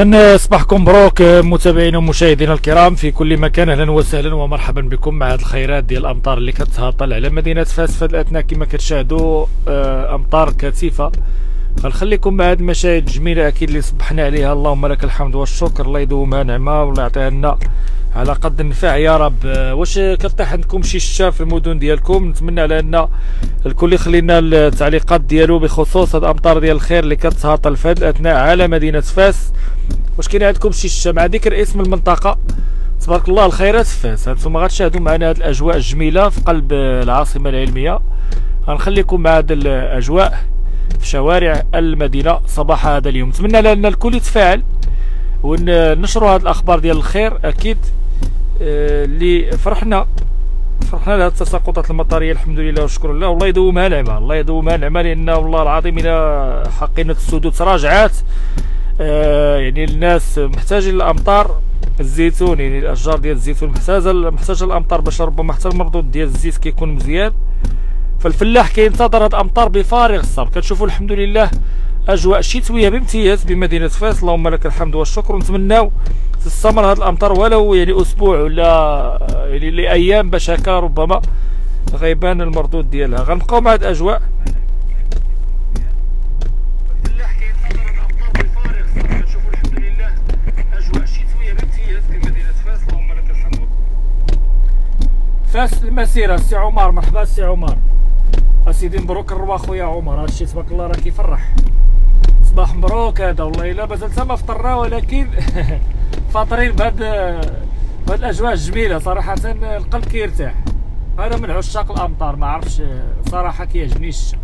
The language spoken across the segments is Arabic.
إذا صباحكم مبروك متابعينا ومشاهدينا الكرام في كل مكان أهلا وسهلا ومرحبا بكم مع هذه الخيرات ديال الأمطار اللي كتهطل على مدينة فاس في الأثناء كما كتشاهدوا آه، أمطار كثيفة. غنخليكم مع هذه المشاهد الجميلة أكيد اللي صبحنا عليها. اللهم لك الحمد والشكر الله يدومها نعمة والله يعطيها لنا. على قد النفع يا رب. آه، واش كطيح عندكم شي شتا في المدن ديالكم؟ نتمنى على ان الكل يخلي لنا التعليقات ديالو بخصوص هاد الأمطار ديال الخير اللي كتهاطل في هاد الاثناء على مدينة فاس. واش كاين عندكم شي شتا مع ذكر اسم المنطقة؟ تبارك الله الخيرات في فاس. هانتوما غتشاهدوا معنا هاد الأجواء الجميلة في قلب العاصمة العلمية. غنخليكم مع هاد الأجواء في شوارع المدينة صباح هذا اليوم. نتمنى ان الكل يتفاعل ونشروا هاد الأخبار ديال الخير. أكيد اللي فرحنا. فرحنا لهذه التساقطات المطرية الحمد لله والشكر لله. والله يدومها نعمه الله يدومها نعمه لأن والله العظيم إلى حقينه السدود تراجعات آه يعني الناس محتاجين الامطار الزيتون يعني الأشجار ديال الزيتون محتاجة محتاجة الامطار باش ربما حتى المردود ديال الزيت كيكون مزيان. فالفلاح كينتظر هاد الأمطار بفارغ الصبر. كتشوفوا الحمد لله أجواء شتويه بامتياز بمدينة فاس. اللهم لك الحمد والشكر. ونتمناو تستمر هذه الأمطار ولو يعني أسبوع ولا يعني لأيام باش هكا ربما غيبان المردود ديالها. غنبقاو مع هذه الاجواء فاس المسيرة السي عمر. مرحبا السي عمر. أسيدي مبروك الرواح خويا عمر. هادشي تبارك الله راه كيفرح صباح مبروك هذا والله إلا مازال ما فطرنا ولكن فاطرين بهاد بهاد الأجواء الجميلة صراحة القلب كيرتاح. أنا من عشاق الأمطار ما عرفش صراحة كيعجبني الشتا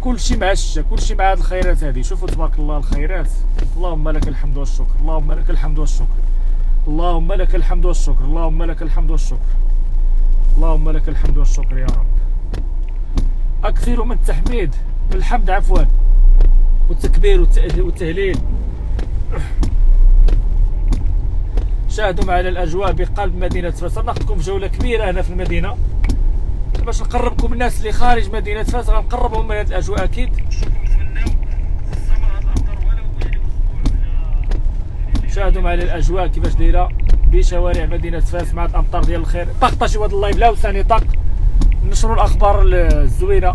كلشي مع الشتا كلشي مع هاد الخيرات هادي. شوفوا تبارك الله الخيرات. اللهم لك الحمد والشكر اللهم لك الحمد والشكر اللهم لك الحمد والشكر اللهم لك الحمد والشكر اللهم لك الحمد والشكر يا رب. أكثر من التحميد. الحمد عفوا. والتكبير والتهليل شاهدوا معنا الأجواء بقلب مدينة فاس. ناخذكم في جولة كبيرة هنا في المدينة. باش نقربكم الناس اللي خارج مدينة فاس غنقربهم من هذه الأجواء أكيد. شاهدوا معنا الأجواء كيفاش دايرة بشوارع مدينة فاس مع الأمطار ديال الخير. شيروا هاد ال live لا وثاني طق نشروا الأخبار الزوينة.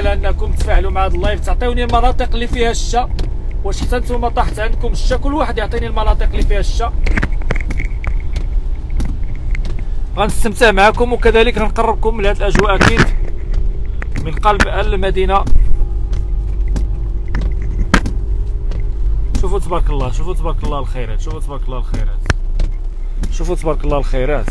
نتمنى أنكم تفاعلوا مع هذا ال live؟ تعطيوني المناطق اللي فيها الشتا واش حتى نتوما طاحت عندكم الشتا كل واحد يعطيني المناطق اللي فيها الشتا غنستمتع معكم وكذلك غنقربكم هذه الأجواء أكيد من قلب المدينة. شوفوا تبارك الله شوفوا تبارك الله الخيرات شوفوا تبارك الله الخيرات. شوفوا تبارك الله الخيرات.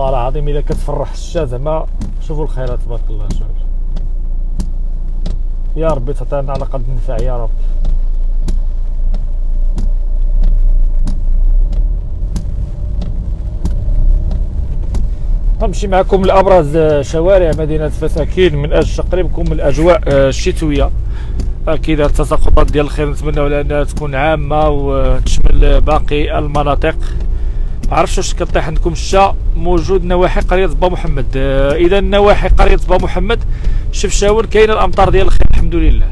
والله العظيم الا كتفرح الشتا زعما شوفوا الخيرات تبارك الله شوف. يا ربي تعطينا على قد النفع يا رب. غنمشي معكم لأبرز شوارع مدينة فاس أكيد من أجل تقريبكم الأجواء الشتوية. أكيد التساقطات ديال الخير نتمنى أنها تكون عامة وتشمل باقي المناطق. عرفتش واش كطيح عندكم الشا موجود نواحي قرية با محمد. آه، إذا نواحي قرية با محمد شفشاون كاينة الأمطار ديال الخير الحمد لله.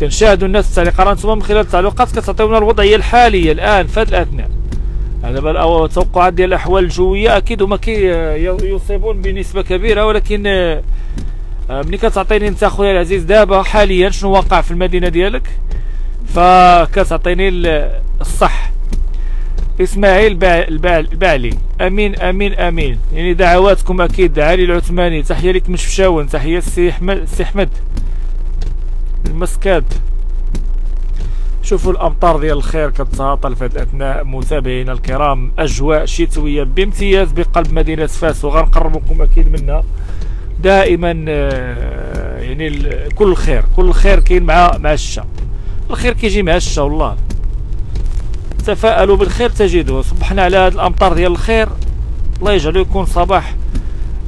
كنشاهدوا الناس التعليقات أنتم من خلال التعليقات كتعطيونا الوضعية الحالية الآن في هذه الأثناء. دابا التوقعات ديال الأحوال الجوية أكيد هما كي يصيبون بنسبة كبيرة ولكن آه، ملي كتعطيني أنت أخويا العزيز دابا حاليا شنو واقع في المدينة ديالك؟ فكتعطيني الصح. إسماعيل البعلي أمين أمين أمين. يعني دعواتكم أكيد. علي العثماني. تحية لك من شفشاون تحية السي أحمد السي أحمد. المسكاد شوفوا الأمطار ديال الخير كتهاطل في الاثناء متابعينا الكرام. أجواء شتوية بامتياز بقلب مدينة فاس وغنقربكم أكيد منها. دائما آه، يعني كل خير. كل خير كاين مع مع الشتا الخير كيجي مع الشتا والله. تفاءلوا بالخير تجدوه. صبحنا على هذه الأمطار ديال الخير. الله يجعله يكون صباح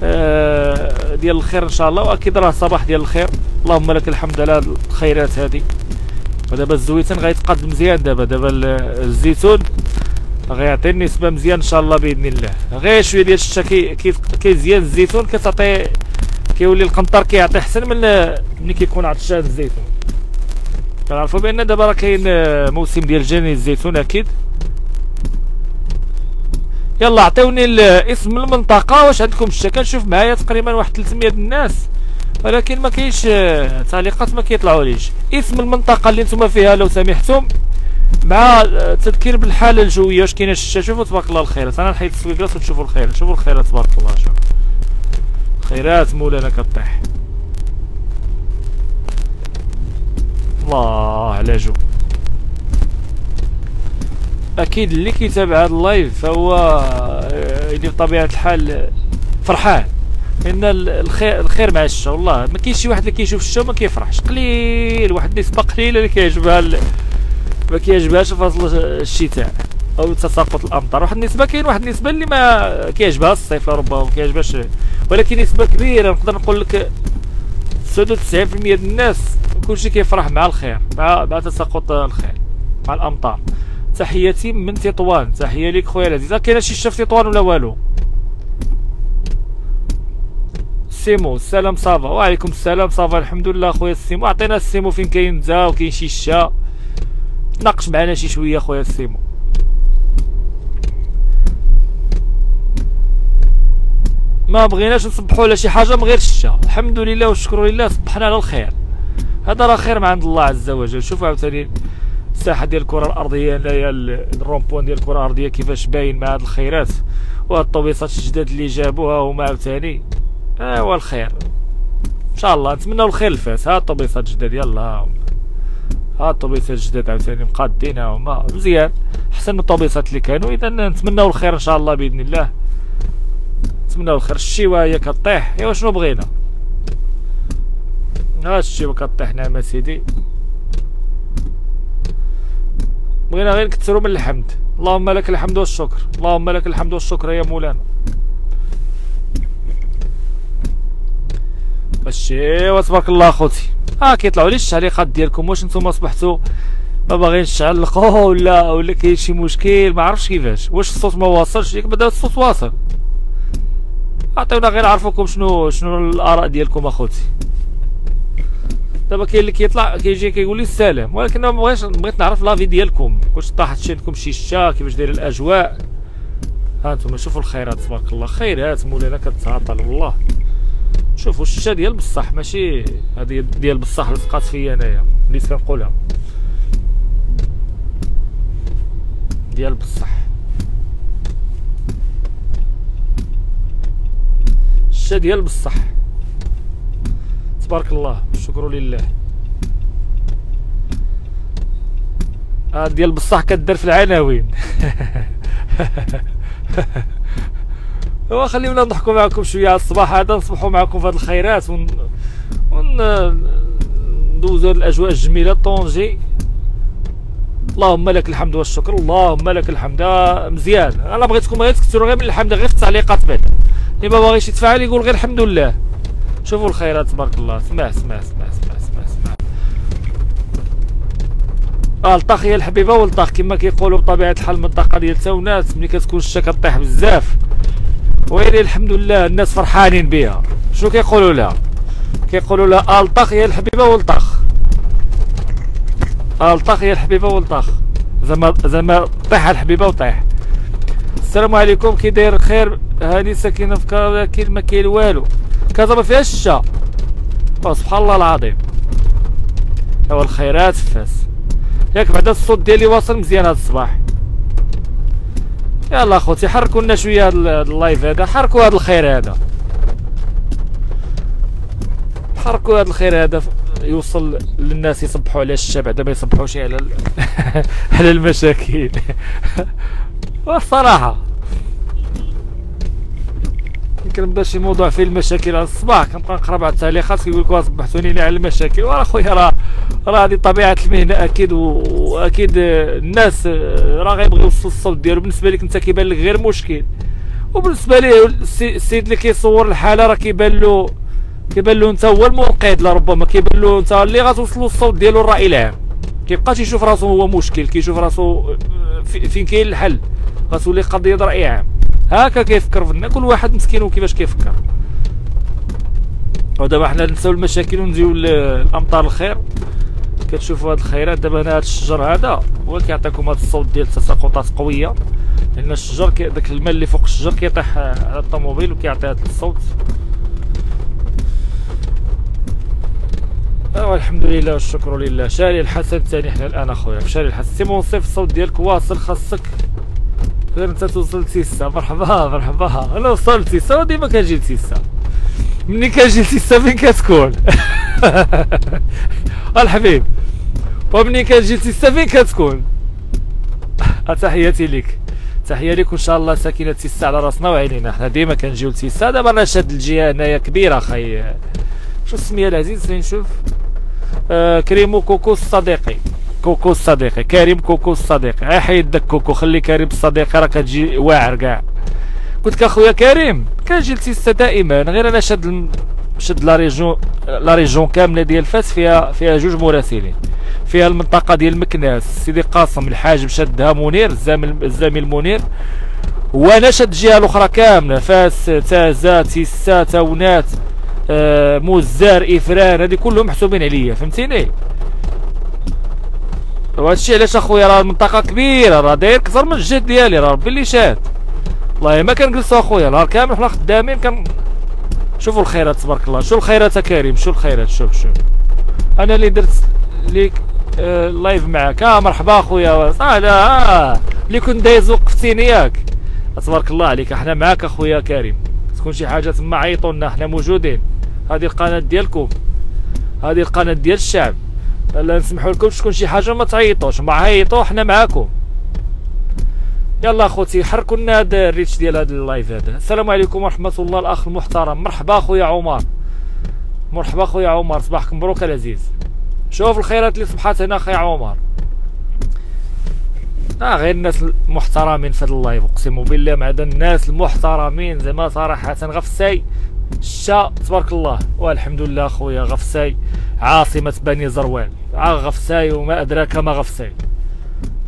آه، ديال الخير إن شاء الله وأكيد راه صباح ديال الخير. اللهم لك الحمد على الخيرات هذه. ودابا الزويتون غيتقاد مزيان دابا. دابا الزيتون غيعطي النسبة مزيان إن شاء الله بإذن الله. غير شوية ديال الشتا كي كيزيان الزيتون كتعطي كيولي القنطر كيعطي أحسن من ملي كيكون عطشان الزيتون. كنعرفوا بأن دابا راه كاين موسم ديال جني الزيتون أكيد. يلا عطيوني اسم المنطقة واش عندكم الشتا كنشوف معايا تقريبا واحد 300 الناس ولكن ما كاينش تعليقات ما كيطلعوليش اسم المنطقة اللي نتوما فيها لو سمحتم مع تذكير بالحالة الجوية. واش كاينة الشتا شوفوا تبارك الله الخيرات أنا نحيد ال essuie-glaces وتشوفوا الخيرات شوفوا الخيرات تبارك الله. شوف. خيرات مولانا كطيح. الله على جو. أكيد اللي كيتابع هذا ال live فهو يعني بطبيعه الحال فرحان. لأن الخير الخير مع الشتا والله. ما كاينش شي واحد اللي كيشوف الشتا وما كيفرحش. قليل واحد النسبة قليله اللي كيعجبها ما كيعجبهاش فصل الشتاء أو تساقط الأمطار. واحد النسبة كاين واحد النسبة اللي ما كيعجبها الصيف ربما ما كيعجبهاش. ولكن نسبة كبيرة نقدر نقول لك 99% ديال الناس كلشي كيفرح مع الخير مع مع تساقط الخير مع الأمطار. تحياتي من تطوان تحية ليك خويا العزيز. كاين شي شتا في تطوان ولا والو؟ سيمو السلام صافا. وعليكم السلام صافا. الحمد لله خويا السيمو عطينا السيمو فين كاين نتا وكاين شي شتا تناقش معنا شي شوية خويا السيمو ما بغيناش نصبحوا على شي حاجة من غير الشتا الحمد لله والشكر لله صبحنا على الخير. هذا راه خير من عند الله عز وجل. شوفوا عاوتاني الساحة ديال الكرة الأرضية هنايا ال rond-point ديال الكرة الأرضية كيفاش باين مع هاد الخيرات وهاد الطوبيصات الجداد اللي جابوها هما عاوتاني. ايوا الخير. إن شاء الله نتمنوا الخير لفاس. ها الطوبيصات الجداد يلا ها الطوبيصات الجداد عاوتاني مقادينها هما مزيان. أحسن من الطوبيصات اللي كانوا. اذا نتمنوا الخير إن شاء الله بإذن الله. نتمنوا الخير. الشيوه هي كطيح. ايوا شنو بغينا؟ ها الشيوه كطيح نعم سيدي. بغينا غير نكثروا من الحمد. اللهم لك الحمد والشكر. اللهم لك الحمد والشكر يا مولانا. الشيوه تبارك الله أخوتي. ها كيطلعوا لي التعليقات ديالكم. واش نتوما اصبحتوا ما باغينش تعلقوا ولا ولا كاين شي مشكل؟ ما عرفتش كيفاش. واش الصوت ما واصلش؟ ياك بدأ الصوت واصل. عطيونا غير نعرفوكم شنو شنو الآراء ديالكم أخوتي. دابا كاين اللي كيطلع كيجي كيقول لي السلام ولكن ما بغيتش بغيت نعرف لافي ديالكم. واش طاحت شي عندكم شي شتا كيفاش داير الأجواء. ها أنتم شوفوا الخيرات تبارك الله. خيرات مولانا كتعاطل والله شوفوا الشتا ديال بصح ماشي هذه ديال بصح لصقات فيا أنايا. بديت كنقولها ديال بصح. الشتا ديال بصح. تبارك الله الشكر لله. آه ديال بصح كدير في العناوين. خليونا نضحكوا معكم شوية على الصباح هذا نصبحوا معكم في هذه الخيرات ون ون ندوزو هذه الأجواء الجميلة. طونجي. اللهم لك الحمد والشكر اللهم لك الحمد. مزيان. أنا بغيتكم غير تكثروا غير من الحمد غير في التعليقات بعد. اللي ما باغيش يتفاعل يقول غير الحمد لله. شوفوا الخيرات تبارك الله. اسمع اسمع اسمع اسمع اسمع اسمع. آه ألطاخ هي الحبيبة والطاخ كما كيقولوا بطبيعة الحال المنطقة ديال تاونات ملي كتكون الشتا كطيح بزاف. ويلي الحمد لله الناس فرحانين بها شنو كيقولوا لها؟ كيقولوا لها ألطاخ هي الحبيبة والطاخ. ألطاخ هي الحبيبة والطاخ. زعما زعما طيح الحبيبة وطيح. السلام عليكم. كي داير خير هاني ساكنه في كاين ما كاين والو. كذا ما فيهاش الشا سبحان الله العظيم. هو الخيرات فاس. ياك بعدا الصوت ديالي واصل مزيان هذا الصباح. يلا اخوتي حركوا لنا شوية هذا اللايف هذا. حركوا هذا الخير هذا. حركوا هذا الخير هذا. يوصل للناس يصبحوا على الشا بعدا ما يصبحوش على على المشاكل. والصراحة يمكن نبدا شي موضوع فيه المشاكل على الصباح كنبقى نقرأ بعض التعليقات كيقول لك صبحتوني على المشاكل. وراه خويا راه راه هذه طبيعة المهنة أكيد وأكيد الناس راه غيبغيو الصوت ديالو. بالنسبة لك أنت كيبان لك غير مشكل. وبالنسبة ليه السيد اللي كيصور الحالة راه كيبان له كيبان له أنت هو المنقذ لربما كيبان له أنت اللي غتوصلوا الصوت ديالو الرأي العام. كيبقاش يشوف راسو هو مشكل كيشوف راسو آه، فين كاين الحل؟ غتولي قضيه رأي عام. هكا كيفكر فينا كل واحد مسكين وكيفاش كيفكر. ودابا حنا نساو المشاكل ونجيو الامطار الخير. كتشوفوا هاد الخيرات. دابا هنا هاد الشجر هذا هو اللي كيعطيكم هاد الصوت ديال التساقطات قوية. لأن الشجر داك الماء اللي فوق الشجر كيطيح على الطوموبيل وكيعطي هاد الصوت. الحمد لله والشكر لله. شاري الحسن الثاني حنا الآن أخويا. شاري الحسن سي منصف الصوت ديالك واصل خاصك. غير أنت توصل لسيسا مرحبا مرحبا. أنا وصلت لسيسا وديما كنجي لسيسا مني كنجي لسيسا فين كتكون؟ الحبيب. ومني كنجي لتيسا فين كتكون؟ تحياتي لك. تحية لك وإن شاء الله ساكنة تيسا على راسنا وعينينا. حنا ديما كنجيو لتيسا دابا أنا شاد الجهة هنايا كبيرة خي شو السمية العزيز؟ نشوف؟ آه كريمو كوكو الصديقي. كوكو الصديقي كريم كوكو الصديقي. حيد داك كوكو خلي كريم الصديقي راه كتجي واعر كاع. قلت لك أخويا كريم كنجي لتيسا دائما غير أنا شاد شاد la région la région كاملة ديال فاس فيها فيها جوج مراسلين. فيها المنطقة ديال مكناس سيدي قاسم الحاجب شدها منير الزامل الزميل منير. وأنا شاد الجهة الأخرى كاملة فاس تازا تيسا تاونات إيموزار إفران هذه كلهم محسوبين عليا فهمتيني؟ وهادشي علاش أخويا راه المنطقة كبيرة راه داير أكثر من الجهد ديالي راه ربي اللي شاد. والله ما كنجلسوا أخويا نهار كامل حنا خدامين كن شوفوا الخيرات تبارك الله. شوف الخيرات كريم؟ شوف الخيرات؟ شوف شوف. أنا اللي درت ليك آه live معاك. آه مرحبا أخويا. لا آه اللي كنت دايز وقفتيني ياك. تبارك الله عليك. أحنا معاك أخويا كريم. تكون شي حاجة تما عيطوا لنا حنا موجودين. هذه القناة ديالكم. هذه القناة ديال الشعب. لا نسمحوا لكم تكون شي حاجة ما تعيطوش. ما عيطوا حنا معاكم. يلا أخوتي حركوا لنا هذا ال reach ديال هذا ال live هذا. السلام عليكم ورحمة الله. الأخ المحترم. مرحبا خويا عمر. مرحبا خويا عمر. صباحك مبروك العزيز. شوف الخيرات اللي صبحات هنا خويا عمر. آه غير الناس المحترمين في هذا ال live. أقسم بالله مع الناس المحترمين. زعما صراحة غفساي. الشتا تبارك الله. والحمد لله خويا غفساي. عاصمة بني زروال غفساي وما أدراك ما غفساي.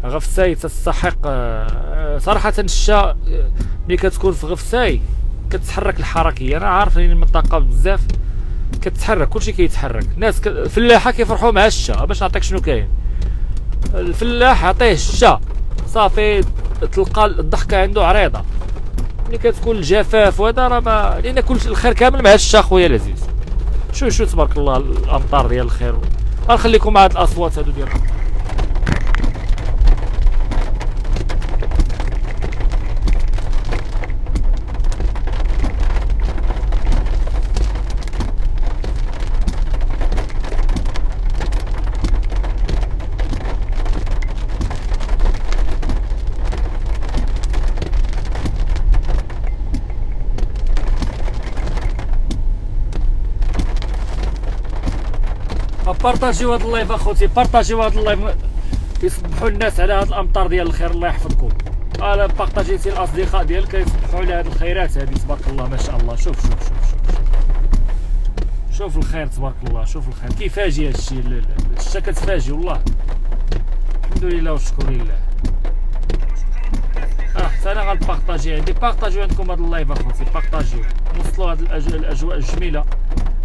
غفساي تستحق. آه، صراحة الشا آه، ملي كتكون في غفساي كتحرك الحركية. أنا عارف لأن المنطقة بزاف. كتحرك كلشي كيتحرك. الناس ك... الفلاحة كيفرحوا مع الشا باش نعطيك شنو كاين؟ الفلاح عطيه الشا صافي تلقى الضحكة عنده عريضة. ملي كتكون الجفاف وهذا راه ما لأن كل الخير كامل مع الشا خويا العزيز. شو شو تبارك الله الأمطار ديال الخير؟ غنخليكم مع هاد الأصوات هادو ديال بارطاجيو هذا ال live اخوتي بارطاجيو هذا ال live. يصبحوا الناس على هذه الامطار ديال الخير الله يحفظكم. أنا بارطاجيتي الأصدقاء ديالك يصبحوا على هذه الخيرات هذه تبارك الله ما شاء الله. شوف شوف شوف شوف شوف, شوف الخير تبارك الله شوف الخير. كيفاجي هذا الشيء الشتا كتفاجي والله. الحمد لله والشكر لله. آه حتى أنا غنبارطاجي عندي بارطاجيو عندكم هذا ال live اخوتي بارطاجيو. وصلوا هذه الأجواء الجميلة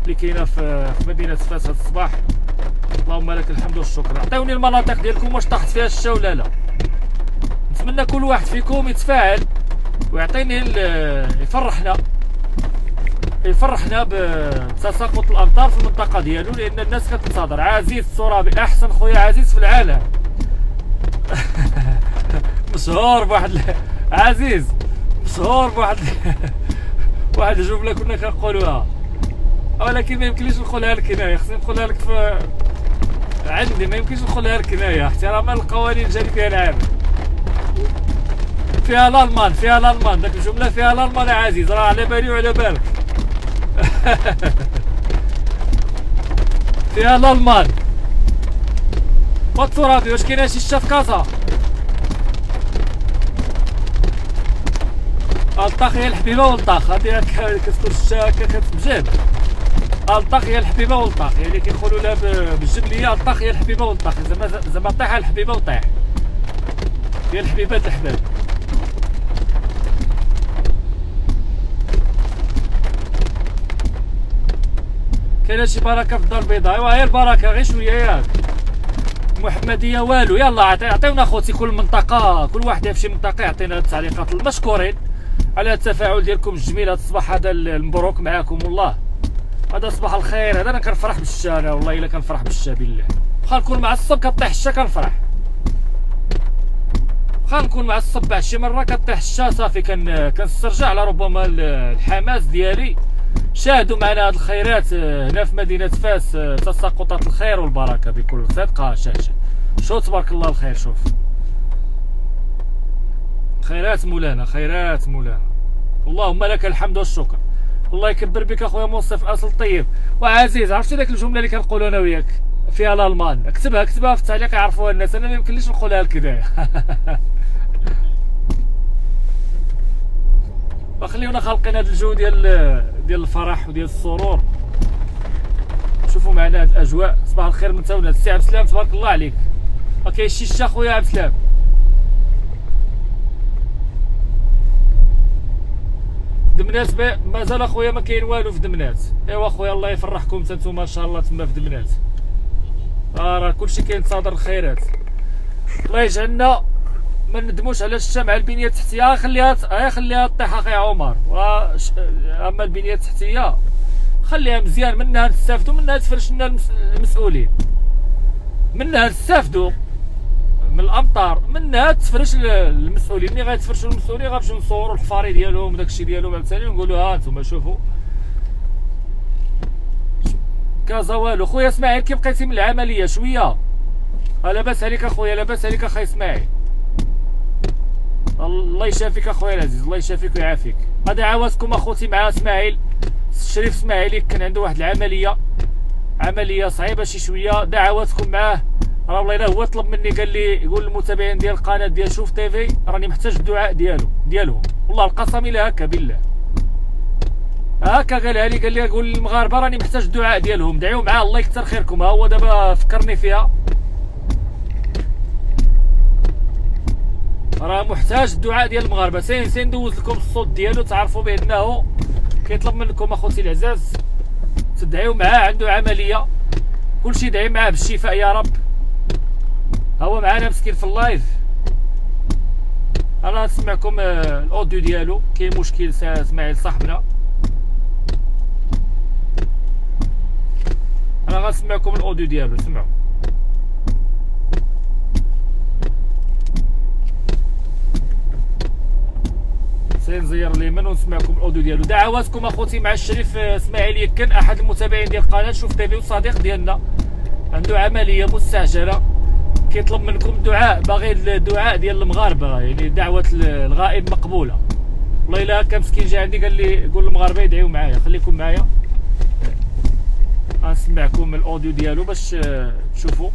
اللي كاينة في مدينة فاس هذا الصباح. اللهم لك الحمد والشكر. عطيوني المناطق ديالكم واش طاحت فيها الشتا ولا لا. نتمنى كل واحد فيكم يتفاعل ويعطيني يفرحنا. يفرحنا بتساقط الأمطار في المنطقة ديالو لأن الناس كتنتظر. عزيز الترابي أحسن خويا عزيز في العالم. مشهور بواحد عزيز مشهور بواحد واحد الجملة كنا كنقولوها. ولكن ما يمكنليش نقولها لك هنايا خصني نقولها لك في عندي ما يمكنش لك هنايا احتراما للقوانين الجانبيه العامه فيها الألمان فيها الألمان. داك الجملة فيها الألمان يا عزيز. راه على بالي وعلى بالك. فيها الألمان. والترابي واش كاينة شي كاسا ألطاخ هي الحبيبة والطاخ. هادي كتكون الشتا كتبجد الطاق هي الحبيبة والطاق يعني كيقولوا لها بالجبليه الطاق هي الحبيبة والطاق زعما زعما طيح الحبيبة وطيح. هي الحبيبات الحباب. كاينة شي بركة في الدار البيضاء؟ أيوا هي البركة. غير شوية ياك محمدية والو. يلا عطيونا خوتي كل منطقة. كل واحد في شي منطقة يعطينا التعليقات المشكورين على التفاعل ديالكم الجميل. هذا الصباح هذا المبروك معاكم والله. هذا صباح الخير. هذا أنا كنفرح بالشا أنا والله إلا كنفرح بالشا بالله واخا نكون معصب كطيح الشا كنفرح. واخا نكون معصب بعد شي مرة كطيح الشا صافي كنسترجع على ربما الحماس ديالي. شاهدوا معنا هذه الخيرات آه، هنا في مدينة فاس آه، تساقطات الخير والبركة بكل صدق آه، شاشة شو تبارك الله الخير شوف. خيرات مولانا خيرات مولانا. اللهم لك الحمد والشكر. الله يكبر بك أخويا منصف أصل طيب. وعزيز عرفتي ديك الجملة اللي كنقولوا أنا وياك؟ فيها الألمان. اكتبها اكتبها في التعليق يعرفوها الناس. أنا ما يمكنليش نقولها لك وخليونا خالقين هذا الجو ديال ديال الفرح وديال السرور. شوفوا معنا هذه الأجواء. صباح الخير من تاونا. السي عبد السلام تبارك الله عليك. ما كاينش شي خويا عبد السلام. دمنات مازال أخويا ما كاين والو في دمنات إيوا أخويا الله يفرحكم نتوما إن شاء الله تما في دمنات آه راه كلشي كينتظر الخيرات. الله يجعلنا ما ندموش على الشمع البنية التحتية. خليها خليها طيح أخي عمر. أما البنية التحتية خليها مزيان. منها نستافدوا منها تفرش لنا المسؤولين. منها نستافدوا من الأمطار منها تفرش المسؤولين اللي غيتفرشوا المسؤولين غنمشيو نصوروا الحفاري ديالهم وداكشي ديالهم عاوتاني ونقولوا ها أنتم شوفوا. كازا والو خويا اسماعيل كي بقيتي من العملية؟ شوية. لاباس عليك أخويا لاباس عليك أخي اسماعيل. الله يشافيك أخويا العزيز الله يشافيك ويعافيك. دعواتكم أخوتي مع اسماعيل. الشريف اسماعيل كان عنده واحد العملية. عملية صعيبة شي شوية. دعواتكم معاه. راه والله إلا هو طلب مني قال لي يقول للمتابعين ديال القناة ديال شوف تيفي راني محتاج الدعاء ديالو ديالهم. والله القسم إلا هكا بالله. هكا قالها لي قال لي قول للمغاربة راني محتاج الدعاء ديالهم. دعيو معاه الله يكثر خيركم. ها هو دابا فكرني فيها. راه محتاج الدعاء ديال المغاربة. سين سين ندوز لكم الصوت ديالو تعرفوا بأنه كيطلب منكم أخوتي العزاز تدعيو معاه عنده عملية. كلشي دعي معاه بالشفاء يا رب. هو معانا مسكين في ال live. أنا نسمعكم آه، ال audio ديالو. كاين مشكل إسماعيل صاحبنا. أنا غنسمعكم ال audio ديالو. سمعوا. سنزير اليمن ونسمعكم ال audio ديالو. دعواتكم أخوتي مع الشريف آه، إسماعيل يكن أحد المتابعين ديال القناه شوف تيفي وصديق ديالنا. عنده عملية مستعجلة. كيطلب منكم الدعاء باغي الدعاء ديال المغاربة يعني دعوة الغائب مقبولة. والله إلا هكا مسكين جا عندي قال لي قول المغاربة يدعيو معايا خليكم معايا. غنسمعكم ال audio ديالو باش آه، تشوفوا.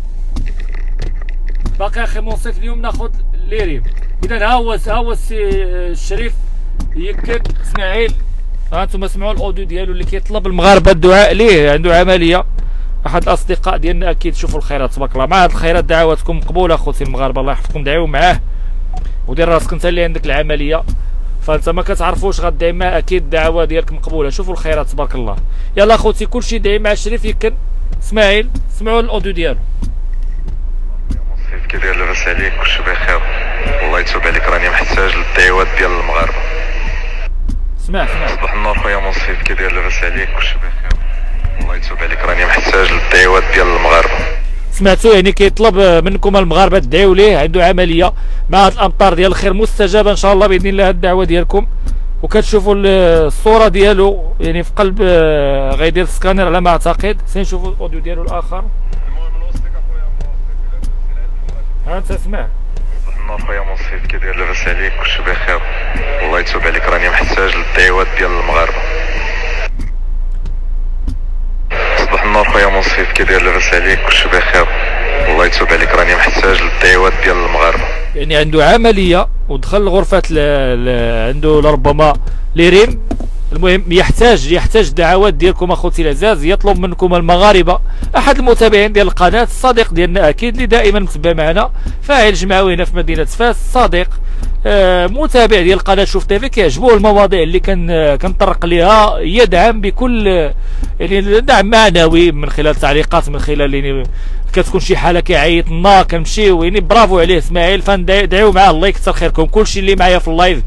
باقي أخي منصف اليوم ناخذ ليريم. اذا ها هو ها هو السي آه، الشريف يكن إسماعيل. هانتوما سمعوا الأوديو ديالو اللي كيطلب المغاربة الدعاء ليه عنده عملية. أحد الاصدقاء ديالنا أكيد شوفوا الخيرات تبارك الله. مع هاد الخيرات دعواتكم مقبوله أخوتي المغاربة الله يحفظكم دعيو معاه. ودير راسك أنت اللي عندك العملية. فأنت ما كتعرفوش غدعي معاه أكيد الدعوه ديالك مقبوله شوفوا الخيرات تبارك الله. يلا أخوتي كلشي دعي مع الشريف يكن. إسماعيل سمعوا ال audio ديالو. كيدير لاباس عليك. كلشي بخير. والله يتوب عليك. راني محتاج للدعوات ديال المغاربة. سمع سمع. صباح النور خويا منصف. كيدير لاباس عليك. كلشي بخير. الله يتوب عليك راني محتاج للدعوات ديال المغاربة. سمعتوا يعني كيطلب منكم المغاربة تدعيو ليه؟ عنده عملية مع هاد الأمطار ديال الخير مستجابة إن شاء الله بإذن الله الدعوة ديالكم. وكتشوفوا الصورة ديالو يعني في قلب آه، غيدير سكانر على ما أعتقد. سنشوفوا ال audio ديالو الآخر. ها أنت اسمع. النور خويا منصف كيدير لاباس عليك كلشي بخير. الله يتوب عليك راني محتاج للدعوات ديال المغاربة صباح النور خويا منصف كيدير لاباس عليك كلشي بخير الله يتوب عليك راني محتاج للدعوات ديال المغاربة. يعني عنده عملية ودخل لغرفة ل... ل... عنده لربما ليريم المهم يحتاج يحتاج الدعوات ديالكم أخوتي العزاز. يطلب منكم المغاربة. أحد المتابعين ديال القناة الصديق ديالنا أكيد اللي دائما متبع معنا. فاعل جمعوي هنا في مدينة فاس صديق. متابع ديال قناة شوف تيفي كيعجبوه المواضيع اللي كان كنطرق ليها. يدعم بكل يعني دعم معنوي من خلال تعليقات من خلال يعني كتكون شي حالة كيعيط لنا كنمشيو يعني برافو عليه إسماعيل. فندعيو معاه الله يكثر خيركم. كلشي اللي معايا في ال live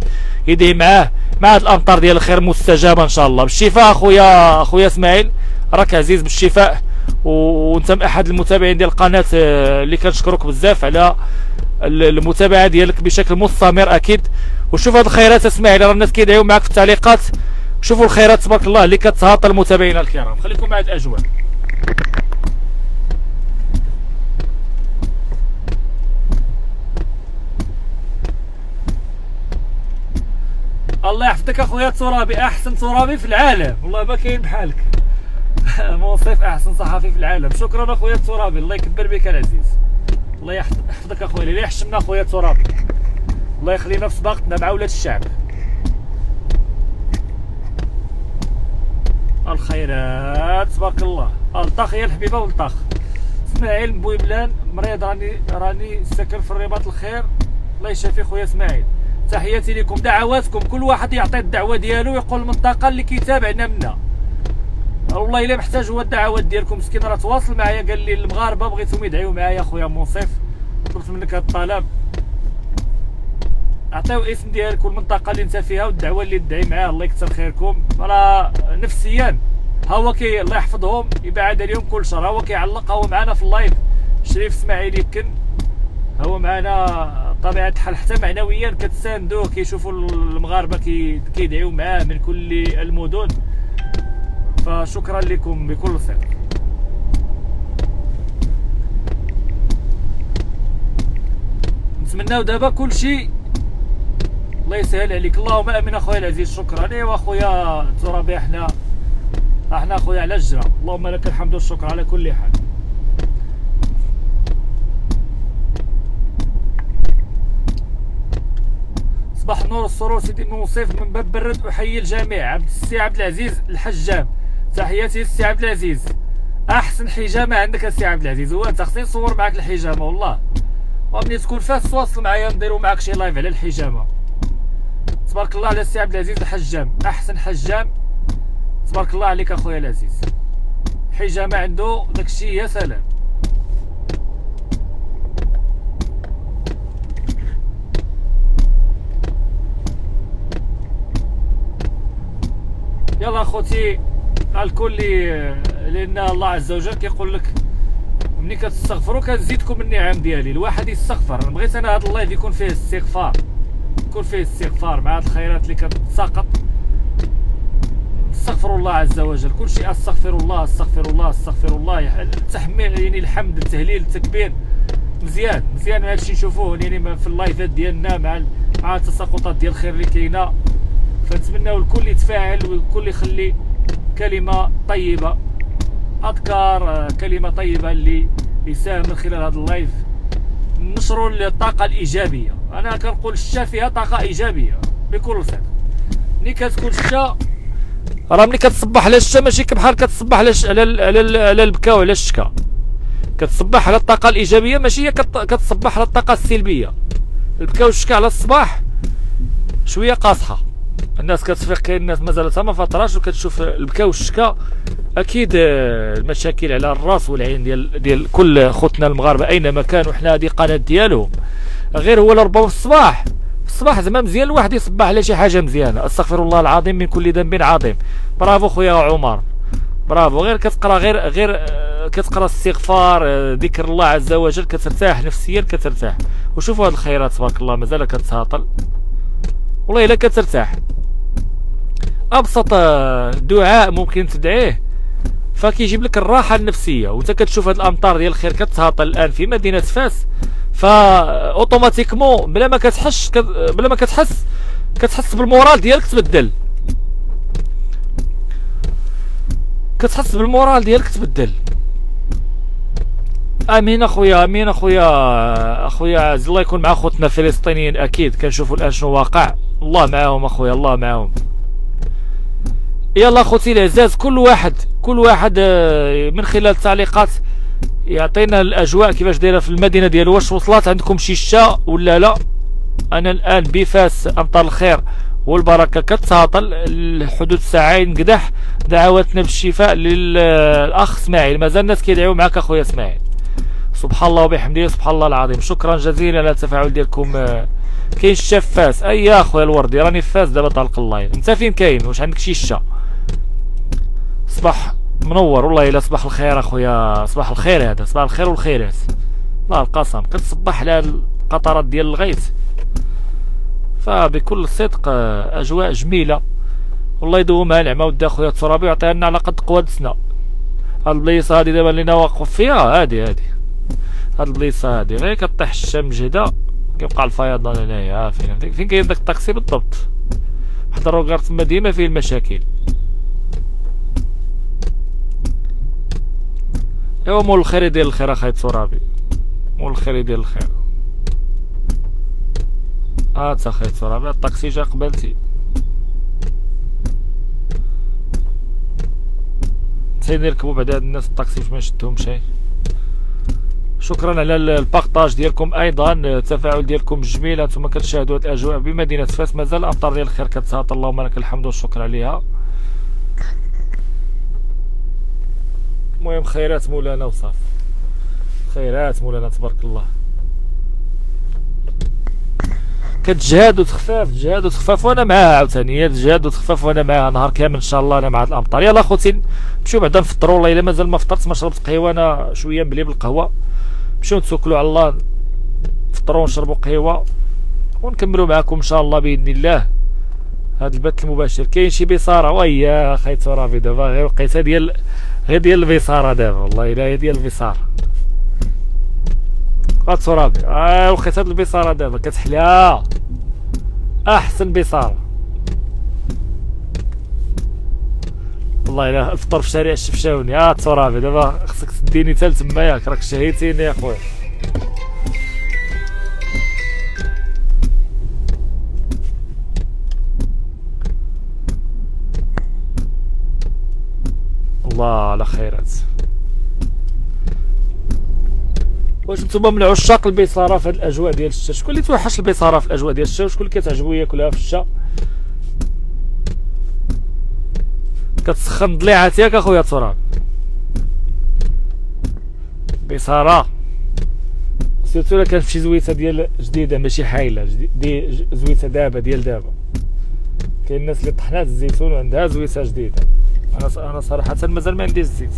يدعي معاه مع هاد الأمطار ديال الخير مستجابة إن شاء الله. بالشفاء أخويا أخويا إسماعيل. راك عزيز بالشفاء. وأنت أحد المتابعين ديال القناه آه، اللي كنشكرك بزاف على المتابعة ديالك بشكل مستمر أكيد. وشوف هاد الخيرات إسماعيل راه الناس كيدعيو معاك في التعليقات. شوفوا الخيرات تبارك الله اللي كتهاطل المتابعين الكرام. خليكم مع الأجواء. الله يحفظك أخويا ترابي أحسن ترابي في العالم. والله ما كاين بحالك. موصيف أحسن صحفي في العالم. شكرا أخويا ترابي الله يكبر بك العزيز. الله يحفظك أخويا اللي يحشمنا أخويا ترابي الله يخلينا في صداقتنا مع ولاد الشعب. الخيرات تبارك الله. ألطاخ يا الحبيبة والطاخ إسماعيل بويبلان مريض راني راني ساكن في الرباط الخير. الله يشافي خويا إسماعيل. تحياتي لكم دعواتكم. كل واحد يعطي الدعوة ديالو ويقول المنطقة اللي كيتابعنا منا. والله إلا محتاج هو الدعوات ديالكم. مسكين راه تواصل معايا. قال لي المغاربة بغيتهم يدعيو معايا خويا منصف. طلبت منك هذا الطلب. عطيو اسم ديالك والمنطقة اللي أنت فيها والدعوة اللي تدعي معاه. الله يكثر خيركم. راه نفسيا. ها هو كي الله يحفظهم يبعد عليهم كل شهر. ها هو كيعلق هو معنا في اللايف. شريف إسماعيل يمكن. هو معنا طبيعة الحال. حتى معنويا كتساندوه كيشوفوا المغاربة كيدعيو معاه من كل المدن. فشكرا لكم بكل صدق نتمناو دابا كل شيء. الله يسهل عليك. اللهم آمين أخويا العزيز شكرا. إيوا أخويا ترابي إحنا أحنا أخويا على الجرة اللهم لك الحمد والشكر على كل حال. صباح النور السرور سيدي منصف من باب برد أحيي الجميع. عبد السي عبد العزيز الحجام تحياتي السي عبد العزيز. أحسن حجامة عندك السي عبد العزيز. هو أنت خصني نصور معاك الحجامة والله. ومني تكون فاس تواصل معايا نديرو معاك شي live على الحجامة. تبارك الله على السي عبد العزيز الحجام. أحسن حجام. تبارك الله عليك أخويا العزيز. حجامة عنده داكشي يا سلام. يلا أخوتي. الكل لأن الله عز وجل كيقول لك ملي كتستغفروا كنزيدكم النعم ديالي. الواحد يستغفر. بغيت أنا هذا اللايف يكون فيه استغفار يكون فيه استغفار مع هاد الخيرات اللي كتساقط. استغفر الله عز وجل. كل شيء أستغفر الله أستغفر الله أستغفر الله. التحميد يعني الحمد التهليل التكبير. مزيان مزيان هذا الشيء نشوفوه يعني في اللايفات ديالنا مع مع التساقطات ديال الخير اللي كاينة. فنتمناو الكل يتفاعل والكل يخلي كلمة طيبة. اذكار كلمة طيبة اللي يساهم من خلال هذا ال live. نشروا الطاقة الإيجابية. أنا كنقول الشتا فيها طاقة إيجابية بكل صدق ملي كتكون الشتا راه ملي كتصبح على الشتا ماشي بحال كتصبح على على على البكا وعلى الشكا. كتصبح على الطاقة الإيجابية ماشي هي كتصبح على الطاقة السلبية. البكا والشكا على الصباح شوية قاصحة. الناس كتفيق كاين الناس مازالتها ما فطراش وكتشوف البكا والشكا. أكيد آه، المشاكل على الراس والعين ديال ديال كل خوتنا المغاربة أينما كانوا. حنا هذه قناة ديالهم. غير هو الصباح. في الصباح زعما مزيان الواحد يصبح على شي حاجة مزيانة. أستغفر الله العظيم من كل ذنب عظيم. برافو خويا عمر. برافو. غير كتقرأ غير غير آه، كتقرأ استغفار آه، ذكر الله عز وجل كترتاح نفسيا كترتاح. وشوفوا هاد الخيرات تبارك الله مازال كتهاطل والله إلا كترتاح. أبسط دعاء ممكن تدعيه. فكيجيب لك الراحة النفسية وأنت كتشوف هاد الأمطار ديال الخير كتهاطل الآن في مدينة فاس فا اوتوماتيكمون بلا ما كتحش بلا ما كتحس كتحس بالمورال ديالك تبدل. كتحس بالمورال ديالك تبدل. آمين أخويا آمين أخويا أخويا الله يكون مع خوتنا الفلسطينيين أكيد. كنشوفوا الآن شنو واقع. الله معاهم أخويا الله معاهم. يلا خوتي العزاز كل واحد كل واحد آه، من خلال التعليقات يعطينا الأجواء كيفاش دايرة في المدينة ديالو. واش وصلت عندكم شي شتا ولا لا؟ أنا الآن بفاس أمطار الخير والبركة. كتهاطل الحدود الساعين قدح دعواتنا بالشفاء للأخ إسماعيل. مازال الناس كيدعيو معاك أخويا إسماعيل. سبحان الله وبحمده سبحان الله العظيم. شكرا جزيلا على التفاعل ديالكم آه، كاين الشاف فاس. أي يا أخويا الوردي راني فاس دابا طلق الله أنت فين كاين؟ واش عندك شي شا صباح منور والله إلا صباح الخير أخويا. صباح الخير هذا صباح الخير والخيرات الله القسم كتصبح على القطرات ديال الغيث. فبكل صدق أجواء جميلة. والله يدومها العمى ود أخويا الترابي ويعطيها لنا على قد قوادتنا هاد البليصه هادي دابا اللي واقف فيها هادي هادي. هاد البليصه هادي غير كطيح الشمس جهده كيبقى الفيضان هنايا فين فين كاين داك الطاكسي بالضبط. واحد الروكار تما ديما فيه المشاكل. أيوا مول الخير ديال الخير اخاي ترابي. مول الخير ديال الخير. هات اخاي ترابي الطاكسي جا قبلتي. سيدي يركبوا بعد هاد الناس الطاكسي باش ما نشدهم شي شكرا على البارطاج ديالكم أيضا التفاعل ديالكم جميل. أنتم كتشاهدوا الأجواء بمدينة فاس مازال الامطار ديال الخير كتهاط اللهم لك الحمد والشكر عليها. المهم خيرات مولانا وصافي. خيرات مولانا تبارك الله. كتجهاد وتخفاف تجهاد وتخفاف وأنا معاها عاوتاني هي تجهاد وتخفاف وأنا معاها نهار كامل إن شاء الله أنا مع الأمطار. يلا خوتي نمشيو بعدا نفطروا والله إلا مازال ما فطرت ما شربت قهوة أنا شوية ملي بالقهوة. نمشيو نتوكلوا على الله نفطروا ونشربوا قهوة ونكملوا معكم إن شاء الله بإذن الله. هذا البث المباشر كاين شي بصاره ويا أخي ترافي دابا غير لقيتها ديال غير ديال البصاره دابا والله إلا هي ديال البصاره غترابي آه لقيت هاد البصارة دابا كتحلى. أحسن بصارة. والله إلا افطر في شارع الشفشاوني. آه ترابي دابا خصك تديني حتى لتما ياك. راك شهيتيني يا خويا. الله على خيرات. واش نتوما من عشاق البصاره في هذه الأجواء ديال الشتا شكون اللي توحش البصاره في الأجواء ديال الشتا وشكون اللي كتعجبو ياكلها في الشتا كتسخن ضليعات ياك أخويا تراب. بصراحه سيرتو إلا كانت شي زويتة ديال جديدة ماشي حايلة دي زويتة دابا ديال دابا. كاين الناس اللي طحنات الزيتون وعندها زويتة جديدة. أنا أنا صراحة مازال ما عنديش الزيت.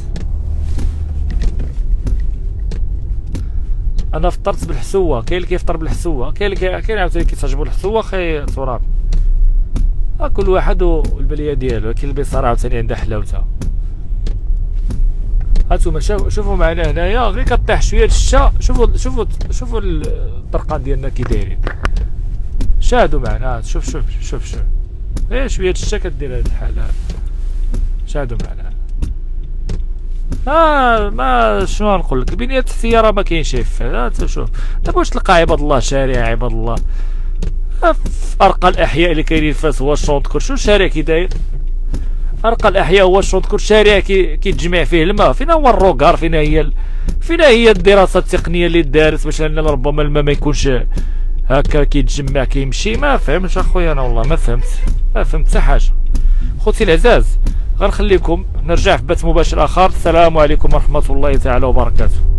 أنا فطرت بالحسوة. كاين اللي كيفطر بالحسوة كاين اللي كاين عاوتاني كيتعجبو الحسوة خي تراب كل واحد والبلية ديالو كاين البصاره عاوتاني عندها حلاوتها. هانتوما شوفوا معنا هنايا غير كطيح شوية الشتا شوفوا شوفوا شوفوا الطرقان ديالنا كي دايرين. شاهدوا معنا. شوف شوف شوف شوف. غير شوية الشتا كدير هاد الحال هذا شاهدوا معنا. آه ما شنو نقول لك؟ البنيه التحتيه راه ما كاينش فيها شوف دابا واش تلقى عباد الله؟ شارع عباد الله. أرقى الأحياء اللي كاينين فاس هو الشونط شو الشارع كي داير. أرقى الأحياء هو الشونط شارع كيتجمع فيه الماء. فين هو ال regard فين هي ال... فين هي الدراسه التقنية اللي دارت باش أن ربما الماء ما يكونش هكا كيتجمع كيمشي ما فهمتش أخويا أنا والله ما فهمت. ما فهمت حتى حاجة. خوتي العزاز غنخليكم نرجع في بث مباشر آخر. السلام عليكم ورحمة الله تعالى وبركاته.